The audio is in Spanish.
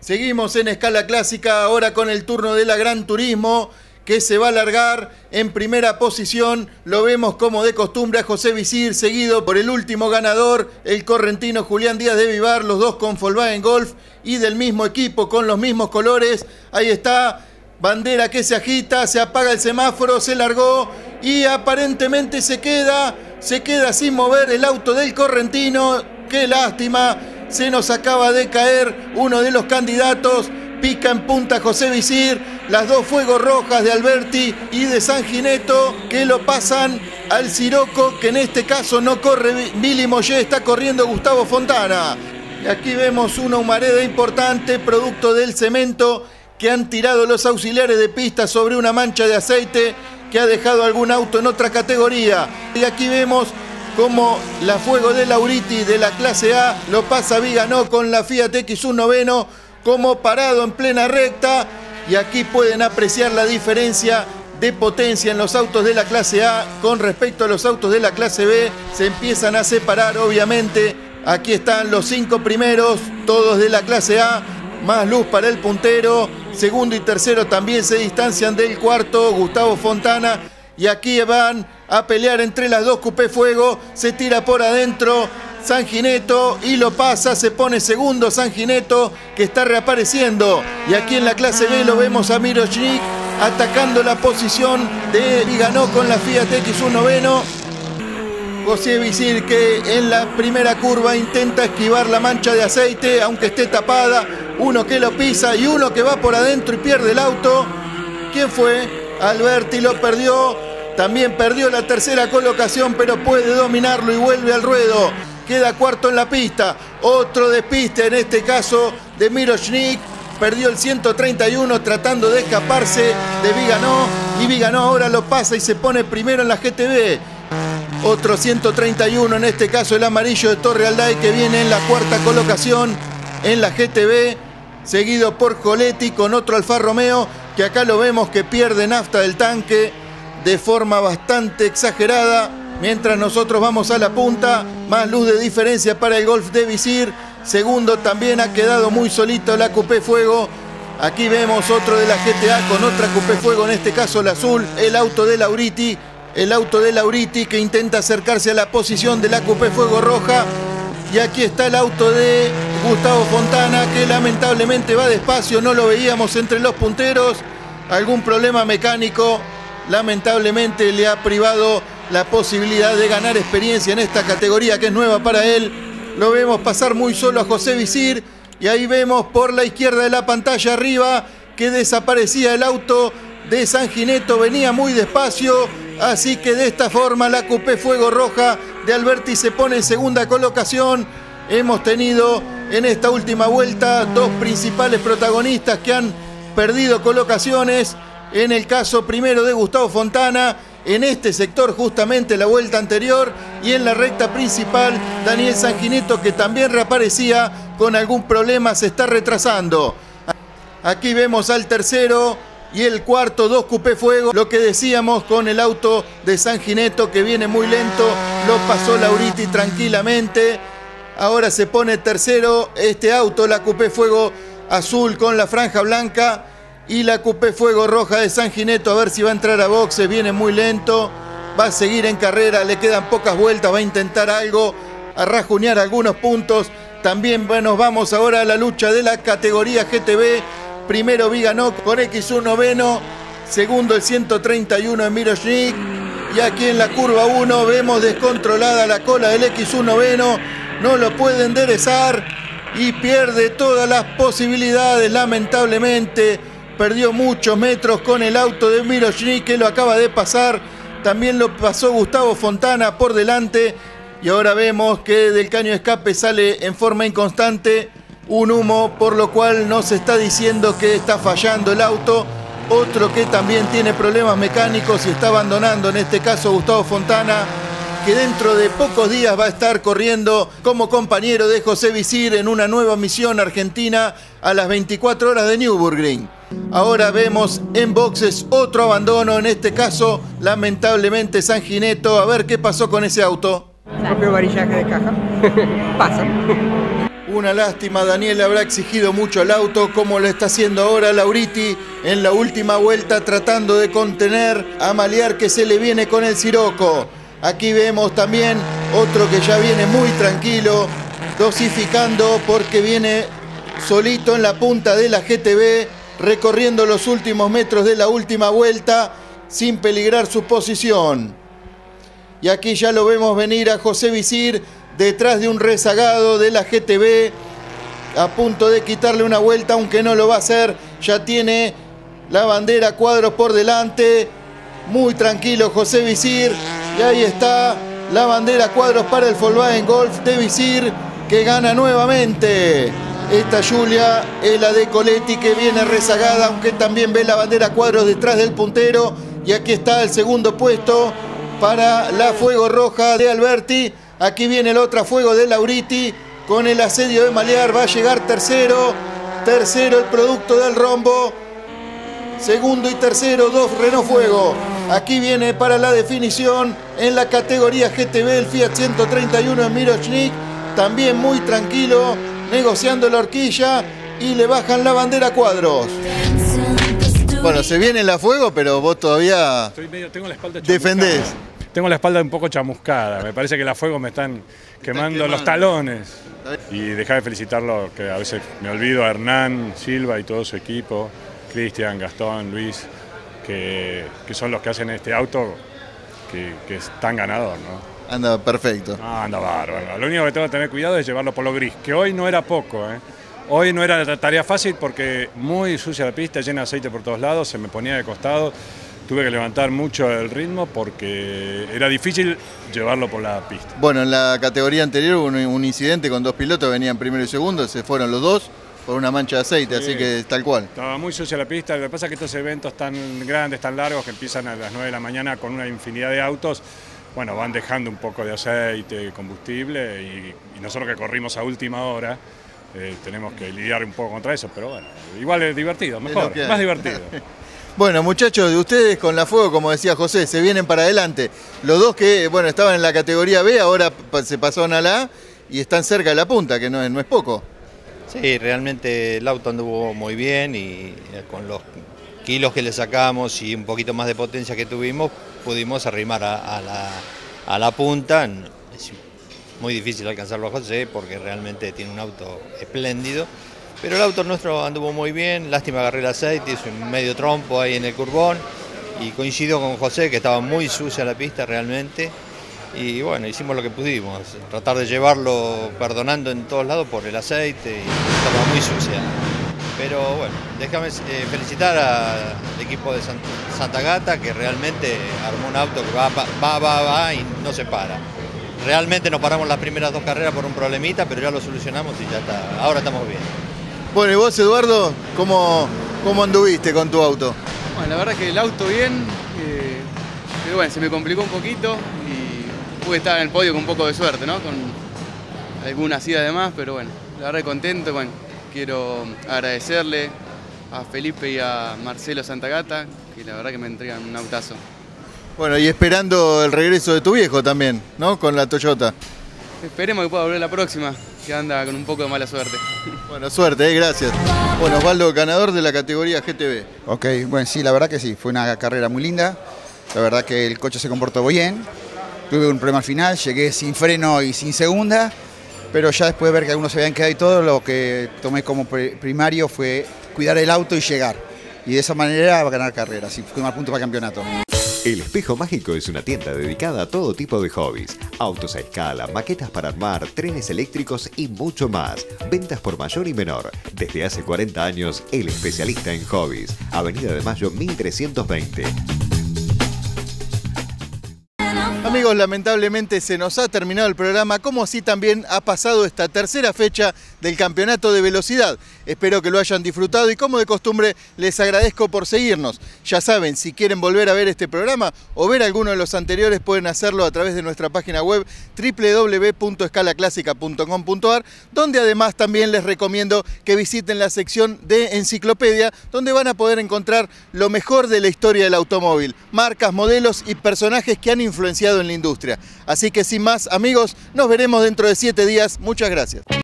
Seguimos en escala clásica ahora con el turno de la Gran Turismo que se va a alargar en primera posición. Lo vemos como de costumbre a José Visir, seguido por el último ganador, el correntino Julián Díaz de Vivar, los dos con Volkswagen Golf y del mismo equipo con los mismos colores. Ahí está, bandera que se agita, se apaga el semáforo, se largó y aparentemente se queda, se queda sin mover el auto del correntino. Qué lástima se nos acaba de caer uno de los candidatos. Pica en punta José Visir, las dos fuegos rojas de Alberti y de San Gineto que lo pasan al Siroco, que en este caso no corre Billy Moyé, está corriendo Gustavo Fontana. Y aquí vemos una humareda importante, producto del cemento que han tirado los auxiliares de pista sobre una mancha de aceite que ha dejado algún auto en otra categoría. Y aquí vemos como la Fuego de Lauriti de la clase A lo pasa Viganó con la Fiat X1 noveno como parado en plena recta y aquí pueden apreciar la diferencia de potencia en los autos de la clase A con respecto a los autos de la clase B. Se empiezan a separar obviamente. Aquí están los cinco primeros, todos de la clase A. Más luz para el puntero. Segundo y tercero también se distancian del cuarto, Gustavo Fontana. Y aquí van a pelear entre las dos Cupé Fuego, se tira por adentro San Gineto y lo pasa, se pone segundo San Gineto que está reapareciendo. Y aquí en la clase B lo vemos a Mirochnik atacando la posición de Viganó con la Fiat X1 noveno. José Visir que en la primera curva intenta esquivar la mancha de aceite, aunque esté tapada. Uno que lo pisa y uno que va por adentro y pierde el auto. ¿Quién fue? Alberti lo perdió. También perdió la tercera colocación, pero puede dominarlo y vuelve al ruedo. Queda cuarto en la pista. Otro despiste, en este caso de Miroshnik. Perdió el 131 tratando de escaparse de Viganó. Y Viganó ahora lo pasa y se pone primero en la GTB. Otro 131, en este caso el amarillo de Torre Alday que viene en la cuarta colocación en la GTB. Seguido por Coletti con otro Alfa Romeo que acá lo vemos que pierde nafta del tanque de forma bastante exagerada. Mientras nosotros vamos a la punta, más luz de diferencia para el Golf de Visir. Segundo también ha quedado muy solito la Coupé Fuego. Aquí vemos otro de la GTA con otra Coupé Fuego, en este caso el azul, el auto de Lauriti. El auto de Lauriti que intenta acercarse a la posición de la Coupé Fuego roja. Y aquí está el auto de Gustavo Fontana que lamentablemente va despacio, no lo veíamos entre los punteros. Algún problema mecánico lamentablemente le ha privado la posibilidad de ganar experiencia en esta categoría que es nueva para él. Lo vemos pasar muy solo a José Visir y ahí vemos por la izquierda de la pantalla arriba que desaparecía el auto de San Gineto, venía muy despacio, así que de esta forma la Coupé Fuego Roja de Alberti se pone en segunda colocación. Hemos tenido en esta última vuelta dos principales protagonistas que han perdido colocaciones en el caso primero de Gustavo Fontana, en este sector justamente la vuelta anterior y en la recta principal Daniel Sangineto que también reaparecía con algún problema, se está retrasando. Aquí vemos al tercero y el cuarto, dos cupé fuego. Lo que decíamos con el auto de Sangineto que viene muy lento, lo pasó Lauriti tranquilamente. Ahora se pone tercero este auto, la cupé fuego azul con la franja blanca y la Coupé Fuego Roja de San Gineto a ver si va a entrar a boxe, viene muy lento, va a seguir en carrera, le quedan pocas vueltas, va a intentar algo, a rajunear algunos puntos. También bueno, vamos ahora a la lucha de la categoría GTB. Primero Viganó con X1 noveno, segundo el 131 de Miroshnik. Y aquí en la curva 1 vemos descontrolada la cola del X1 noveno, no lo puede enderezar y pierde todas las posibilidades lamentablemente perdió muchos metros con el auto de Miroshnik que lo acaba de pasar. También lo pasó Gustavo Fontana por delante. Y ahora vemos que del caño escape sale en forma inconstante un humo, por lo cual nos está diciendo que está fallando el auto. Otro que también tiene problemas mecánicos y está abandonando, en este caso Gustavo Fontana, que dentro de pocos días va a estar corriendo como compañero de José Visir en una nueva misión argentina a las 24 horas de Nürburgring. Ahora vemos en boxes otro abandono, en este caso, lamentablemente San Gineto. A ver qué pasó con ese auto. Propio varillaje de caja. Pasa. Una lástima, Daniel habrá exigido mucho al auto, como lo está haciendo ahora Lauriti en la última vuelta, tratando de contener a Maliar que se le viene con el Siroco. Aquí vemos también otro que ya viene muy tranquilo, dosificando porque viene solito en la punta de la GTB, recorriendo los últimos metros de la última vuelta, sin peligrar su posición. Y aquí ya lo vemos venir a José Visir detrás de un rezagado de la GTB, a punto de quitarle una vuelta, aunque no lo va a hacer. Ya tiene la bandera cuadros por delante. Muy tranquilo José Visir. Y ahí está la bandera cuadros para el Volkswagen Golf de Visir, que gana nuevamente. Esta Julia es la de Coletti que viene rezagada, aunque también ve la bandera cuadros detrás del puntero. Y aquí está el segundo puesto para la Fuego Roja de Alberti. Aquí viene el otro fuego de Lauriti con el asedio de Malear. Va a llegar tercero. Tercero el producto del rombo. Segundo y tercero, dos Renault Fuego. Aquí viene para la definición en la categoría GTB el Fiat 131 en Mirochnik. También muy tranquilo, negociando la horquilla y le bajan la bandera cuadros. Bueno, se viene la fuego, pero vos todavía tengo la espalda defendés tengo la espalda un poco chamuscada. Me parece que la fuego me están quemando, los talones. Y dejar de felicitarlo, que a veces me olvido a Hernán, Silva y todo su equipo, Cristian, Gastón, Luis, que, son los que hacen este auto que, es tan ganador, ¿no? Anda perfecto. anda bárbaro. Lo único que tengo que tener cuidado es llevarlo por lo gris, que hoy no era poco, ¿eh? Hoy no era tarea fácil porque muy sucia la pista, llena de aceite por todos lados, se me ponía de costado tuve que levantar mucho el ritmo porque era difícil llevarlo por la pista. Bueno, en la categoría anterior hubo un incidente con dos pilotos, venían primero y segundo, se fueron los dos por una mancha de aceite, así que tal cual. Estaba muy sucia la pista, lo que pasa es que estos eventos tan grandes, tan largos, que empiezan a las 9 de la mañana con una infinidad de autos, bueno, van dejando un poco de aceite, combustible, y, nosotros que corrimos a última hora, eh, tenemos que lidiar un poco contra eso, pero bueno, igual es divertido, mejor, más divertido. Bueno, muchachos, de ustedes con la fuego, como decía José, se vienen para adelante. Los dos que, bueno, estaban en la categoría B, ahora se pasaron a la A y están cerca de la punta, que no es, no es poco. Sí, realmente el auto anduvo muy bien y eh, con los kilos que le sacamos y un poquito más de potencia que tuvimos, pudimos arrimar a, la, punta. Es muy difícil alcanzarlo a José porque realmente tiene un auto espléndido. Pero el auto nuestro anduvo muy bien, lástima agarré el aceite, hizo un medio trompo ahí en el curbón y coincido con José que estaba muy sucia la pista realmente y bueno, hicimos lo que pudimos, tratar de llevarlo perdonando en todos lados por el aceite y estaba muy sucia. Pero bueno, déjame eh, felicitar al equipo de Santa Gata que realmente armó un auto que va, va, va, va y no se para. Realmente nos paramos las primeras dos carreras por un problemita, pero ya lo solucionamos y ya está, ahora estamos bien. Bueno, y vos, Eduardo, ¿cómo, cómo anduviste con tu auto? Bueno, la verdad que el auto bien, eh, pero bueno, se me complicó un poquito y pude estar en el podio con un poco de suerte, ¿no? Con algunas idas de más, pero bueno, la verdad contento, bueno, quiero agradecerle a Felipe y a Marcelo Santagata, que la verdad que me entregan un autazo. Bueno, y esperando el regreso de tu viejo también, ¿no? Con la Toyota. Esperemos que pueda volver la próxima que anda con un poco de mala suerte. Bueno, suerte, eh, gracias. Bueno, Osvaldo, ganador de la categoría GTB. Ok, bueno, sí, la verdad que sí, fue una carrera muy linda. La verdad que el coche se comportó bien. Tuve un problema al final, llegué sin freno y sin segunda, pero ya después de ver que algunos se habían quedado y todo, lo que tomé como primario fue cuidar el auto y llegar. Y de esa manera va a ganar carreras y fue más punto para campeonato. El Espejo Mágico es una tienda dedicada a todo tipo de hobbies. Autos a escala, maquetas para armar, trenes eléctricos y mucho más. Ventas por mayor y menor. Desde hace 40 años, el especialista en hobbies. Avenida de Mayo 1320. Amigos, lamentablemente se nos ha terminado el programa, como así también ha pasado esta tercera fecha del Campeonato de Velocidad. Espero que lo hayan disfrutado y como de costumbre les agradezco por seguirnos. Ya saben, si quieren volver a ver este programa o ver alguno de los anteriores pueden hacerlo a través de nuestra página web www.escalaclásica.com.ar donde además también les recomiendo que visiten la sección de enciclopedia donde van a poder encontrar lo mejor de la historia del automóvil, marcas, modelos y personajes que han influenciado en industria. Así que sin más, amigos, nos veremos dentro de siete días. Muchas gracias.